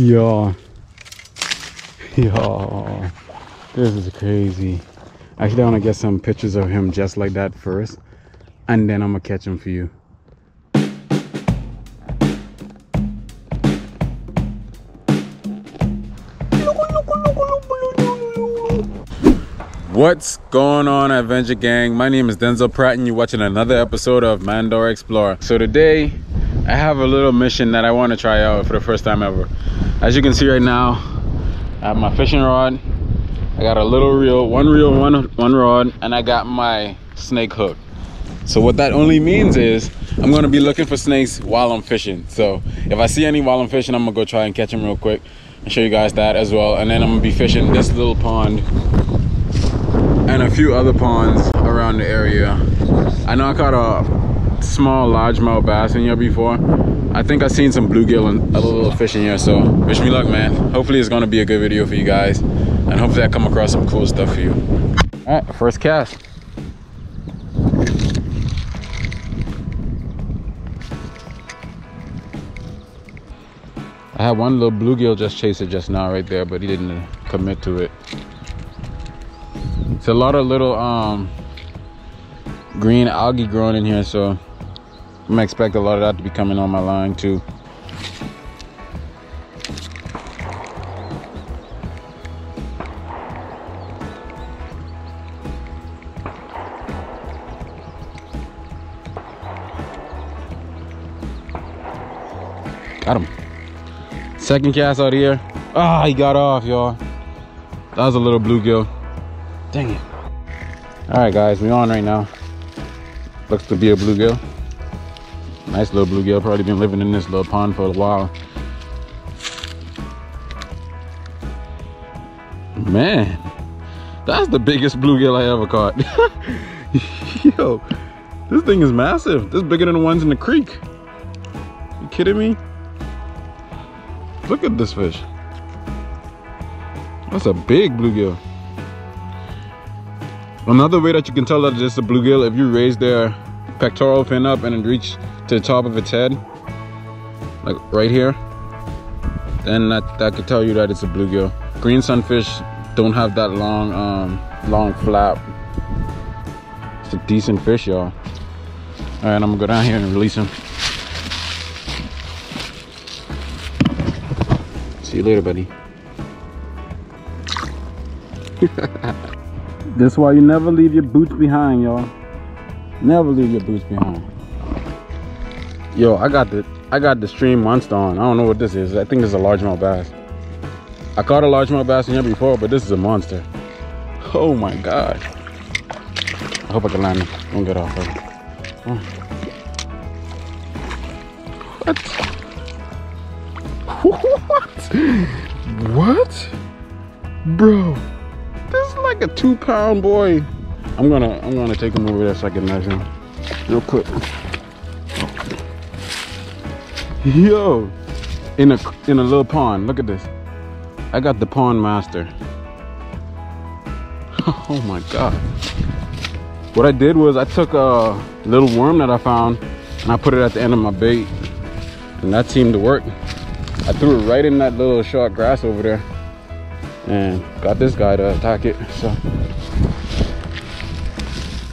Yo. Yo. This is crazy. Actually, I want to get some pictures of him just like that first. And then I'm going to catch him for you. What's going on, Adventure Gang? My name is Denzel Pratt, and you're watching another episode of Mandora Explorer. So today, I have a little mission that I want to try out for the first time ever. As you can see right now, I have my fishing rod. I got a little reel, one reel, one one rod, and I got my snake hook. So what that only means is I'm gonna be looking for snakes while I'm fishing. So if I see any while I'm fishing, I'm gonna go try and catch them real quick and show you guys that as well. And then I'm gonna be fishing this little pond and a few other ponds around the area. I know I caught a small largemouth bass in here before. I think I've seen some bluegill and a little fish in here, so wish me luck, man. Hopefully it's gonna be a good video for you guys, and hopefully I come across some cool stuff for you. All right, first cast. I had one little bluegill just chase it just now right there, but he didn't commit to it. It's a lot of little um, green algae growing in here, so I'm gonna expect a lot of that to be coming on my line too. Got him. Second cast out here. Ah, oh, he got off, y'all. That was a little bluegill. Dang it. All right, guys, we on right now. Looks to be a bluegill. Nice little bluegill. Probably been living in this little pond for a while. Man, that's the biggest bluegill I ever caught. Yo, this thing is massive. This is bigger than the ones in the creek. You kidding me? Look at this fish. That's a big bluegill. Another way that you can tell that it's a bluegill, if you raise their pectoral fin up and reach to the top of its head, like right here, then that, that could tell you that it's a bluegill. Green sunfish don't have that long, um, long flap. It's a decent fish, y'all. All right, I'm gonna go down here and release him. See you later, buddy. This is why you never leave your boots behind, y'all. Never leave your boots behind. Yo, I got the I got the stream monster on. I don't know what this is. I think it's a largemouth bass. I caught a largemouth bass in here before, but this is a monster. Oh my god. I hope I can land him. Don't get off of it. What? what? What? Bro This is like a two pound boy. I'm gonna I'm gonna take him over there so I can measure him real quick. Yo, in a in a little pond. Look at this. I got the pond master. Oh my god. What I did was I took a little worm that I found and I put it at the end of my bait and that seemed to work. I threw it right in that little short grass over there and got this guy to attack it so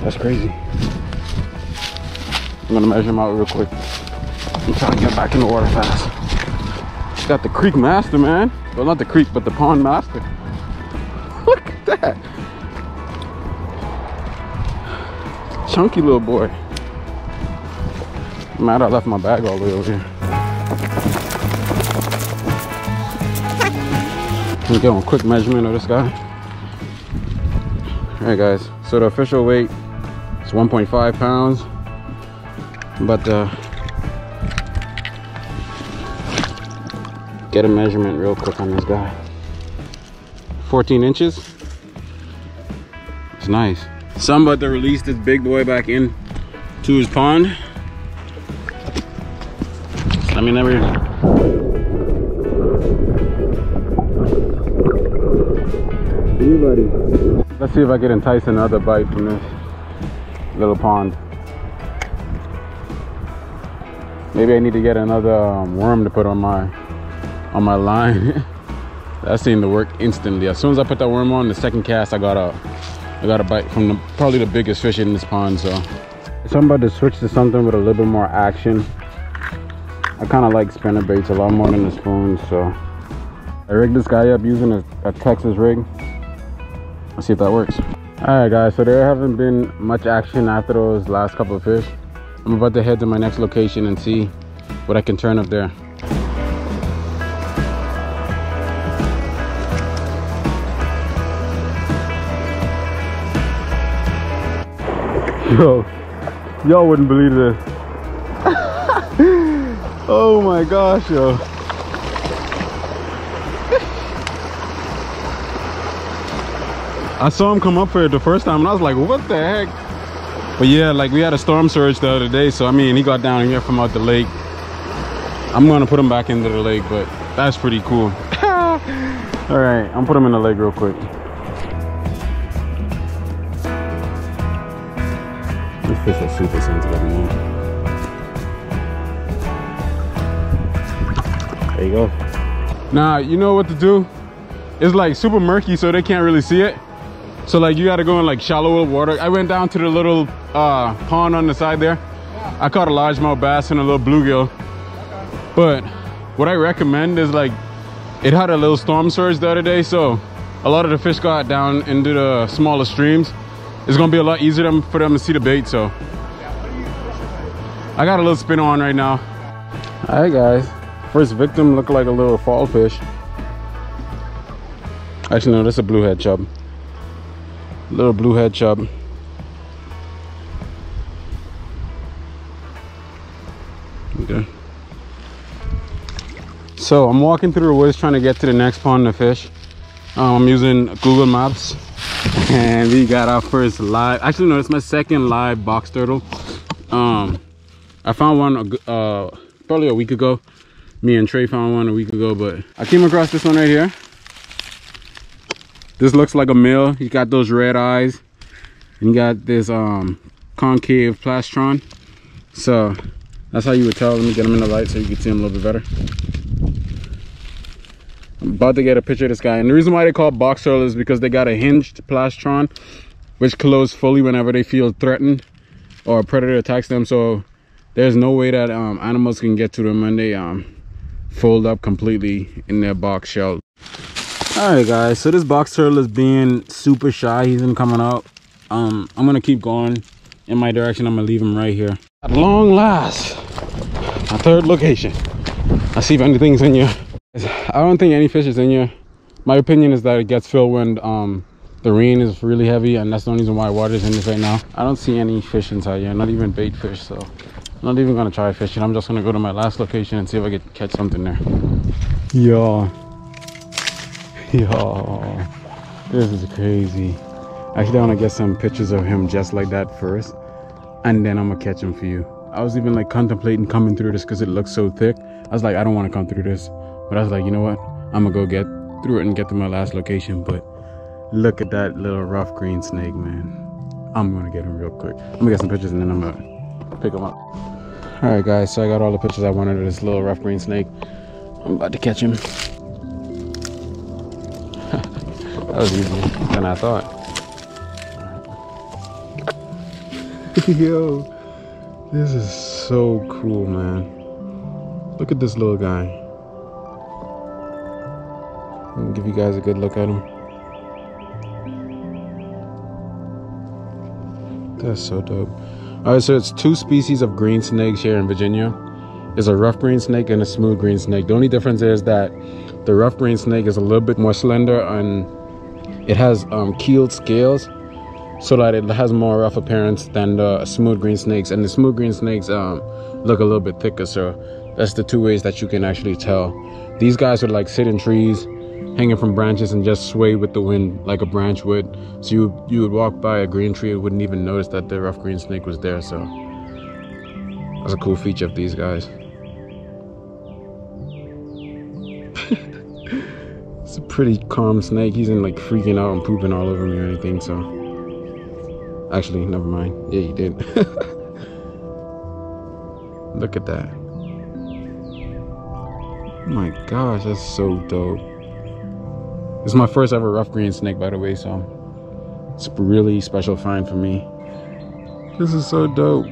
that's crazy i'm gonna measure him out real quick i'm trying to get back in the water fast. Got the creek master man. Well not the creek but the pond master. Look at that. Chunky little boy. Mad I left my bag all the way over here. Let me get a quick measurement of this guy. All right, guys. So the official weight is 1.5 pounds, but uh, get a measurement real quick on this guy. 14 inches. It's nice. So I'm about to release this big boy back in to his pond. Let me never buddy. Let's see if I can entice another bite from this little pond. Maybe I need to get another um, worm to put on my on my line. that seemed to work instantly. As soon as I put that worm on, the second cast, I got a, I got a bite from the, probably the biggest fish in this pond. So, so I'm about to switch to something with a little bit more action. I kind of like spinner baits a lot more than the spoons. So I rigged this guy up using a, a Texas rig. Let's see if that works. All right, guys. So there haven't been much action after those last couple of fish. I'm about to head to my next location and see what I can turn up there. Yo, y'all wouldn't believe this. oh my gosh, yo. I saw him come up for it the first time and I was like, what the heck? But yeah, like we had a storm surge the other day. So I mean, he got down here from out the lake. I'm gonna put him back into the lake, but that's pretty cool. All right, I'm put him in the lake real quick. Fish are super. There you go. Now, you know what to do? It's like super murky, so they can't really see it. So like you gotta go in like shallower water. I went down to the little uh, pond on the side there. Yeah. I caught a largemouth bass and a little bluegill. Okay. But what I recommend is like, it had a little storm surge the other day, so a lot of the fish got down into the smaller streams it's gonna be a lot easier for them to see the bait so. I got a little spin on right now. All right guys. First victim looked like a little fall fish. Actually no that's a bluehead chub. Little bluehead chub. Okay. So I'm walking through the woods trying to get to the next pond to fish. Um, I'm using Google Maps and we got our first live actually no it's my second live box turtle. Um i found one uh probably a week ago. Me and trey found one a week ago but i came across this one right here. This looks like a male he got those red eyes. And he got this um concave plastron. So that's how you would tell. Let me get him in the light so you can see him a little bit better I'm about to get a picture of this guy. And the reason why they call box turtle is because they got a hinged plastron, which close fully whenever they feel threatened or a predator attacks them. So there's no way that um, animals can get to them when they um, fold up completely in their box shell. All right, guys. So this box turtle is being super shy. He's been coming out. Um, I'm gonna keep going in my direction. I'm gonna leave him right here. At long last, my third location. I see if anything's in here. I don't think any fish is in here. My opinion is that it gets filled when um, the rain is really heavy and that's the only reason why water is in this right now. I don't see any fish inside here, not even bait fish, so I'm not even gonna try fishing. I'm just gonna go to my last location and see if I can catch something there. Yo. Yo. This is crazy. Actually, I wanna get some pictures of him just like that first and then I'm gonna catch him for you. I was even like contemplating coming through this because it looks so thick. I was like, I don't wanna come through this. But I was like, you know what? I'm gonna go get through it and get to my last location. But look at that little rough green snake, man. I'm gonna get him real quick. I'm gonna get some pictures and then I'm gonna pick him up. All right, guys. So I got all the pictures I wanted of this little rough green snake. I'm about to catch him. that was easier than I thought. Yo, this is so cool, man. Look at this little guy give you guys a good look at them. That's so dope. All right, so it's two species of green snakes here in Virginia. There's a rough green snake and a smooth green snake. The only difference is that the rough green snake is a little bit more slender and it has um, keeled scales so that it has more rough appearance than the smooth green snakes. And the smooth green snakes um, look a little bit thicker. So that's the two ways that you can actually tell. These guys would like sit in trees hanging from branches and just sway with the wind like a branch would. So you you would walk by a green tree and wouldn't even notice that the rough green snake was there. So that's a cool feature of these guys. it's a pretty calm snake. He's in like freaking out and pooping all over me or anything. So actually, never mind. Yeah, he did. Look at that. my gosh, that's so dope. This is my first ever rough green snake, by the way, so it's a really special find for me. This is so dope.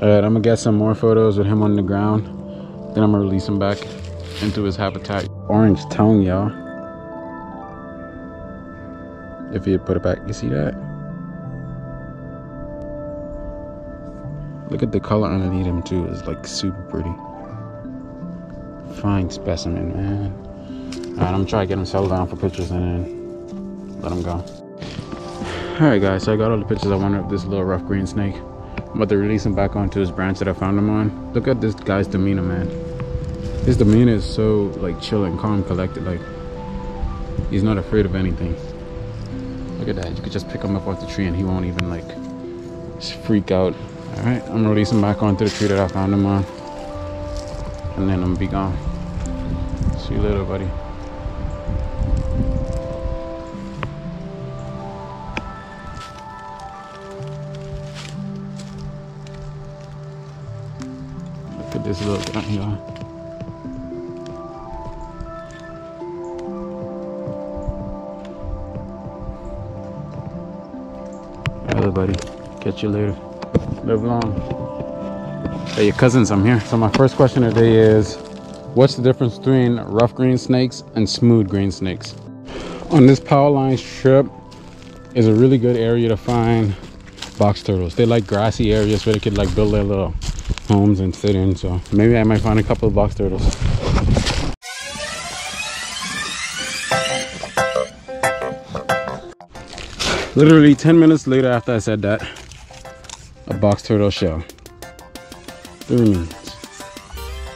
Alright, I'm gonna get some more photos with him on the ground. Then I'm gonna release him back into his habitat. Orange tongue, y'all. If you put it back, you see that? Look at the color underneath him too. It's like super pretty. Fine specimen, man. Alright, I'm gonna try to get him settled down for pictures and then let him go. Alright guys, so I got all the pictures I wanted of this little rough green snake. I'm about to release him back onto his branch that I found him on. Look at this guy's demeanor, man. His demeanor is so like chill and calm, collected. Like he's not afraid of anything. Look at that. You could just pick him up off the tree and he won't even like freak out. All right, I'm gonna release him back onto the tree that I found him on. And then I'm be gone. See you later, buddy. Look at this little guy. Hello, buddy. Catch you later. Live long. Hey, your cousins, I'm here. So my first question today is, what's the difference between rough green snakes and smooth green snakes? On this power line strip is a really good area to find box turtles. They like grassy areas where they could like build their little homes and sit in. So maybe I might find a couple of box turtles. Literally 10 minutes later after I said that, a box turtle shell. The remains.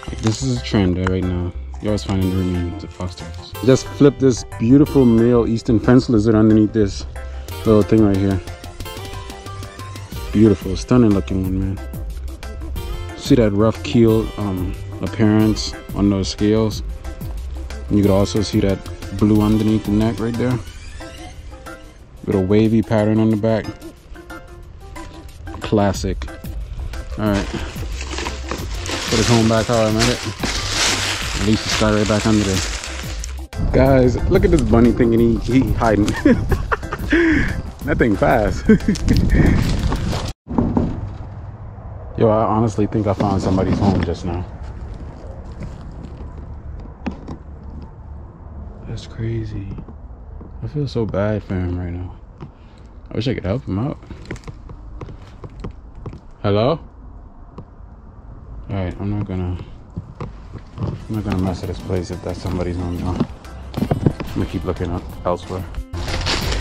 Like, this is a trend right now. You're always finding the remains of turtles. Just flip this beautiful male eastern fence lizard underneath this little thing right here. Beautiful, stunning looking one, man. See that rough keel um, appearance on those scales? And you could also see that blue underneath the neck right there Little wavy pattern on the back. Classic. All right. Put his home back I made it. Release the sky right back under there. Guys, look at this bunny thing and he, he hiding. that thing fast. Yo, I honestly think I found somebody's home just now. That's crazy. I feel so bad for him right now. I wish I could help him out. Hello? I'm not gonna I'm not gonna mess with this place if that's somebody's home now. I'm gonna keep looking up elsewhere.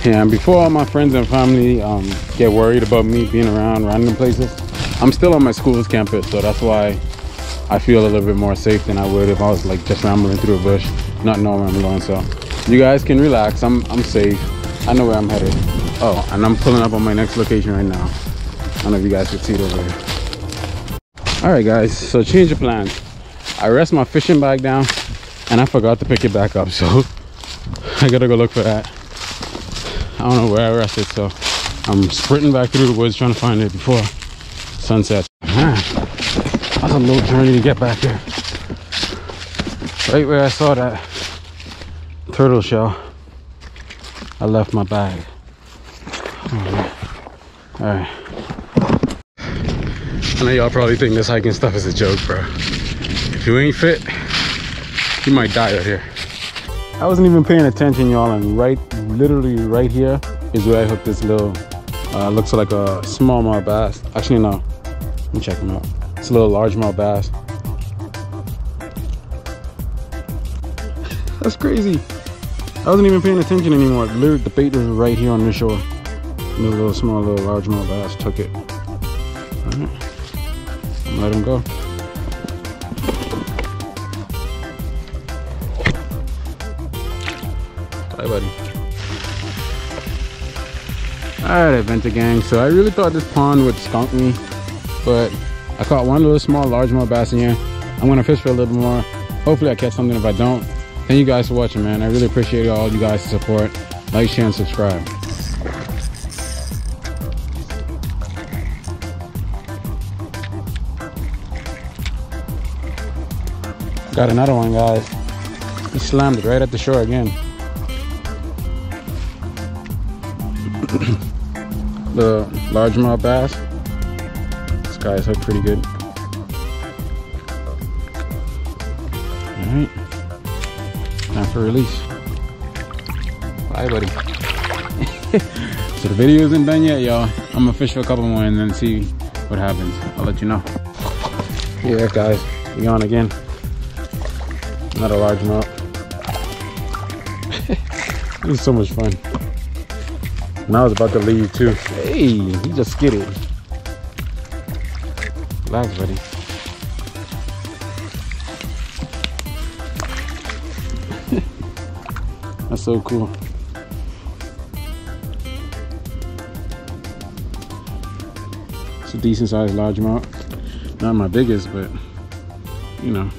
Yeah, and before all my friends and family um, get worried about me being around random places, I'm still on my school's campus, so that's why I feel a little bit more safe than I would if I was like just rambling through a bush, not knowing where I'm going. So you guys can relax. I'm I'm safe. I know where I'm headed. Oh, and I'm pulling up on my next location right now. I don't know if you guys can see it over here. All right, guys. So change of plans. I rest my fishing bag down, and I forgot to pick it back up. So I gotta go look for that. I don't know where I rested, so I'm sprinting back through the woods trying to find it before sunset. Man, that's a little journey to get back there. Right where I saw that turtle shell, I left my bag. All right. I know y'all probably think this hiking stuff is a joke, bro. If you ain't fit, you might die out here. I wasn't even paying attention, y'all, and right, literally right here is where I hooked this little, uh, looks like a smallmouth bass. Actually, no, let me check him out. It's a little largemouth bass. That's crazy. I wasn't even paying attention anymore. Literally, the bait was right here on the shore. And the little small, little largemouth bass took it. Right. Let him go. Bye, buddy. Alright, Adventure Gang. So I really thought this pond would skunk me, but I caught one little small largemouth bass in here. I'm gonna fish for a little more. Hopefully I catch something if I don't. Thank you guys for watching, man. I really appreciate all you guys' support. Like, share, and subscribe. Got another one, guys. He slammed it right at the shore again. the largemouth bass. This guy's hooked pretty good. Alright. Time for release. Bye, buddy. so the video isn't done yet, y'all. I'm gonna fish for a couple more and then see what happens. I'll let you know. Yeah, guys. We on again. Not a largemouth. this is so much fun. And I was about to leave too. Hey, he just skidded. Relax, buddy. That's so cool. It's a decent sized largemouth. Not my biggest, but you know.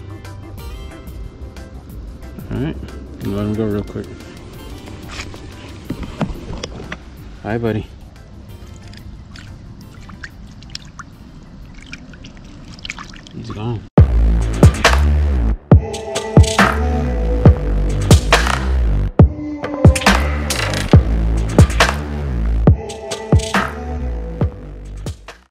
Alright, let him go real quick. Hi, buddy.